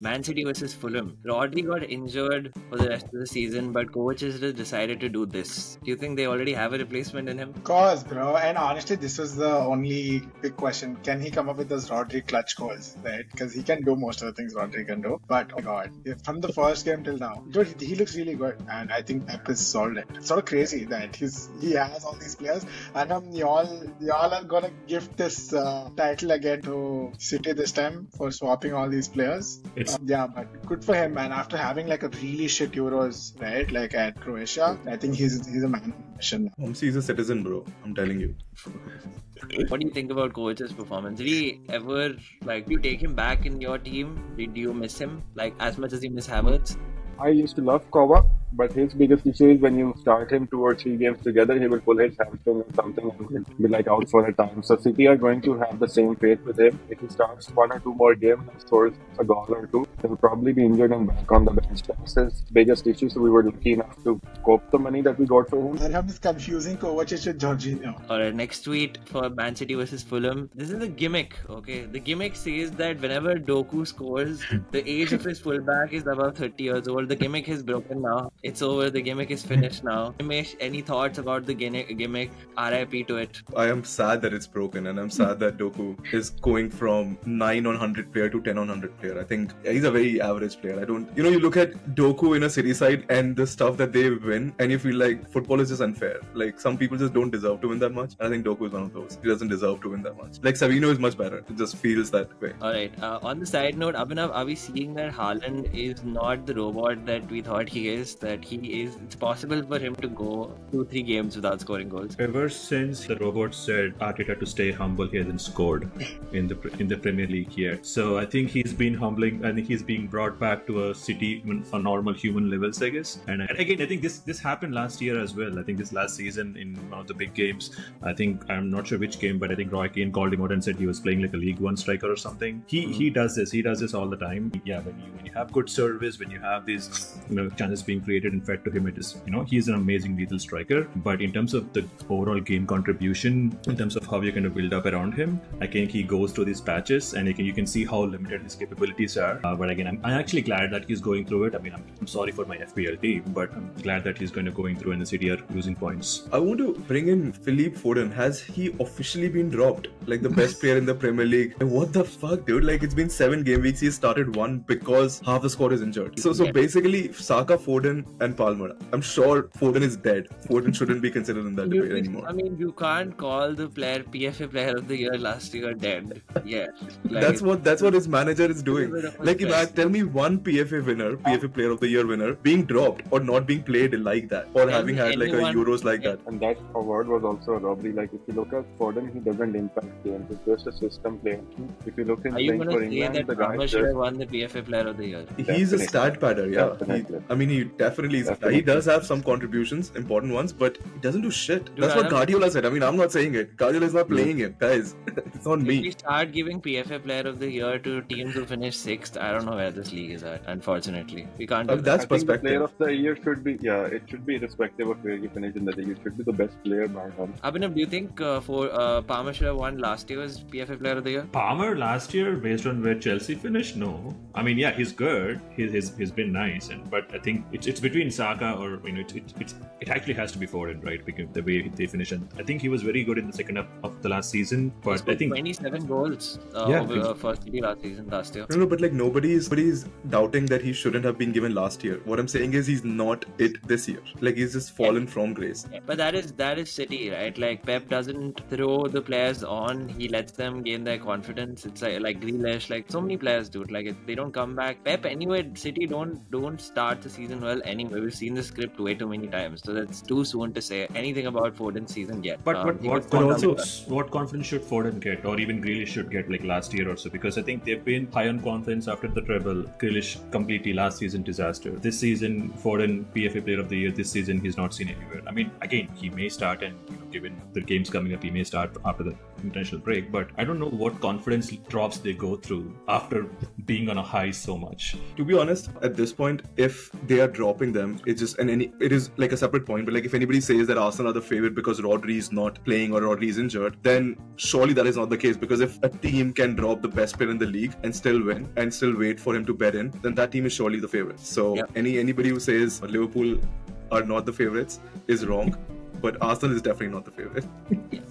Man City versus Fulham. Rodri got injured for the rest of the season, but coach has just decided to do this. Do you think they already have a replacement in him? Of course, bro. And honestly, this was the only big question. Can he come up with those Rodri clutch goals, right? Because he can do most of the things Rodri can do. But oh god, from the first game till now, dude, he looks really good, and I think Pep has solved it. It's sort of crazy that he's he has all these players, and um, y'all y'all are gonna gift this uh, title again to City this time for swapping all these players. It's Um, yeah, but good for him, man. After having like a really shit Euros, right? Like at Croatia, I think he's he's a man on mission. now. Homsi is a citizen, bro. I'm telling you. What do you think about coach's performance? Did he ever like do you take him back in your team? Did you miss him like as much as you miss Havertz? I used to love Kova, but his biggest issue is when you start him two or three games together, he will pull his hamstring or something and he'll be like out for a time. So City are going to have the same fate with him. If he starts one or two more games and scores a goal or two, he'll probably be injured and back on the bench. That's his biggest issue. So we were lucky enough to cope the money that we got for him. Arham is confusing Kovacic with Jorginho. Alright, next tweet for Man City versus Fulham. This is a gimmick, okay? The gimmick says that whenever Doku scores, the age of his fullback is above 30 years old. The gimmick is broken now. It's over. The gimmick is finished now. Any thoughts about the gimmick? RIP to it. I am sad that it's broken, and I'm sad that Doku is going from 9 on 100 player to 10 on 100 player. I think he's a very average player. I don't, you know, you look at Doku in a city side and the stuff that they win, and you feel like football is just unfair. Like some people just don't deserve to win that much. And I think Doku is one of those. He doesn't deserve to win that much. Like Savinho is much better. It just feels that way. Alright, uh, on the side note, Abhinav, are we seeing that Haaland is not the robot that we thought he is? That he is, it's possible for him to go two, three games without scoring goals? ever since the robot said Arteta to stay humble, he hasn't scored in the in the Premier League yet. So I think he's been humbling. I think he's being brought back to a city mm, on normal human levels, I guess. And, and again, I think this this happened last year as well. I think this last season in one of the big games. I think I'm not sure which game, but I think Roy Keane called him out and said he was playing like a League One striker or something. He he mm-hmm. does this. He does this all the time. Yeah, when you when you have good service, when you have these you know chances being created and fed to him, it is you know he's an amazing lethal striker. But in terms of the overall game contribution, in terms of how you're going to build up around him, I think he goes through these patches and you can you can see how limited his capabilities are. Uh, but again, I'm, I'm actually glad that he's going through it. I mean, I'm, I'm sorry for my FPL team, but I'm glad that he's going to going through and the City are losing points. I want to bring in Philippe Foden. Has he officially been dropped? Like the best player in the Premier League? Like, what the fuck, dude? Like it's been seven game weeks. He started one because half the squad is injured. So so Yeah. basically, Saka, Foden, and Palmer. I'm sure Foden is dead. Foden shouldn't be considered in that You- debate anymore. I mean, you can't call the player PFA Player of the Year last year dead. Yeah, like, that's what that's what his manager is doing. bit of a Like, stress. imagine, tell me one PFA winner, PFA Player of the Year winner, being dropped or not being played like that, or Tell having me had like a Euros like Yeah. that. And that award was also a robbery. Like if you look at Foden, he doesn't impact games. He's just a system player. If you look in Are you playing gonna for say England, that the guy should have won the PFA Player of the Year? He's a Definitely. stat padder, yeah. He, I mean, he definitely is. Definitely. He does have some contributions, important ones, but he doesn't do shit. Dude, That's I what have- Guardiola said. I mean, I'm not saying it. Guardiola is not playing him, guys. it's on If we me. start giving PFA Player of the Year to teams who finish sixth, I don't know where this league is at. Unfortunately, we can't. Do Uh, that. that's I think the player of the year should be yeah, it should be irrespective of where you finish in the league. It should be the best player by now. Abhinav, do you think uh, for uh, Palmer should have won last year's PFA Player of the Year? Palmer last year, based on where Chelsea finished, no. I mean, yeah, he's good. He's he's, he's been nice, and but I think it's it's between Saka or you know it, it, it's it actually has to be Foden, right? Because the way they finish, and I think he was very good in the second half of the last season. But I think 27 goals uh, Yeah, over, he's- uh, for City last season, last year. No, no, but like nobody is, nobody is doubting that he shouldn't have been given last year. What I'm saying is he's not it this year. Like he's just fallen from grace. But that is that is City, right? Like Pep doesn't throw the players on; he lets them gain their confidence. It's like like Grealish, like so many players do. it. Like it, they don't come back. Pep anyway. City don't don't start the season well anyway. We've seen the script way too many times, so that's too soon to say anything about Foden's season yet. But Um, but what could still come confidence, back. what confidence should Foden get, or even Grealish should get, like last year or so? Because I think they've been high on confidence after the treble. Grealish completely last season disaster. This season, Foden PFA Player of the Year. This season, he's not seen anywhere. I mean, again, he may start and you know, given the games coming up, he may start after the international break. But I don't know what confidence drops they go through after being on a high so much. To be honest, at this point, if they are dropping them, it's just and any it is like a separate point. But like if anybody says that Arsenal are the favorite because Rodri is not playing or Rodri is injured, then surely that is not the case. Because if a team can drop the best player in the league and still win and still wait for him to bet in, then that team is surely the favorite. So Yeah. any anybody who says Liverpool are not the favorites is wrong. But Arsenal is definitely not the favorite.